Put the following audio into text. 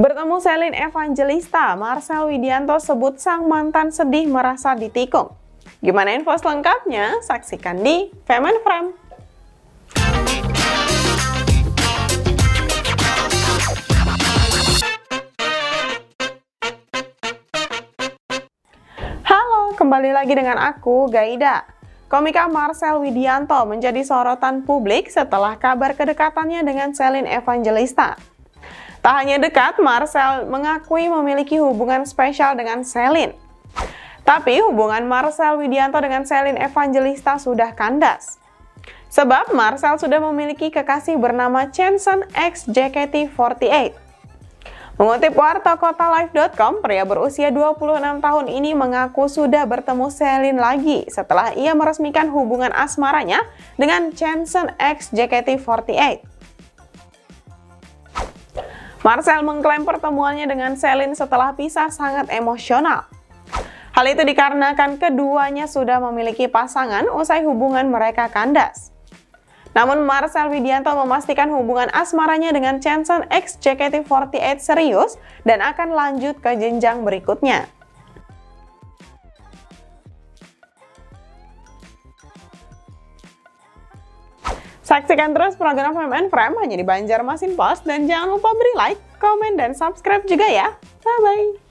Bertemu Selin Evangelista, Marcel Widianto sebut sang mantan sedih merasa ditikung. Gimana info selengkapnya? Saksikan di Fem Frame. Halo, kembali lagi dengan aku, Gaida. Komika Marcel Widianto menjadi sorotan publik setelah kabar kedekatannya dengan Selin Evangelista. Tak hanya dekat, Marcel mengakui memiliki hubungan spesial dengan Selin. Tapi hubungan Marcel Widianto dengan Selin Evangelista sudah kandas. Sebab Marcel sudah memiliki kekasih bernama Chanson X JKT48. Mengutip warta kotalife.com, pria berusia 26 tahun ini mengaku sudah bertemu Selin lagi setelah ia meresmikan hubungan asmaranya dengan Jensen X JKT48. Marcel mengklaim pertemuannya dengan Selin setelah pisah sangat emosional. Hal itu dikarenakan keduanya sudah memiliki pasangan usai hubungan mereka kandas. Namun Marcel Widianto memastikan hubungan asmaranya dengan Chanson X JKT48 serius dan akan lanjut ke jenjang berikutnya. Saksikan terus program FMN Frame hanya di Banjarmasin Post dan jangan lupa beri like, komen, dan subscribe juga ya. Bye-bye!